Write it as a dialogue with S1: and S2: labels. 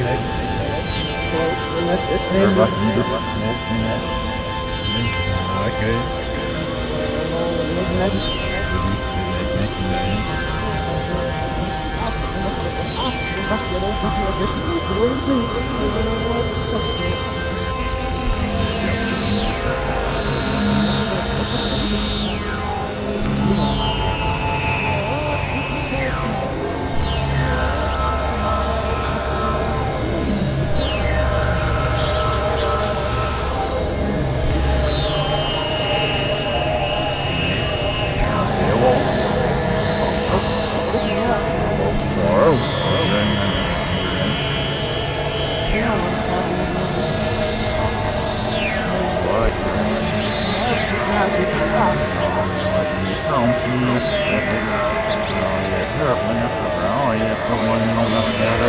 S1: Okay. Oh, yeah,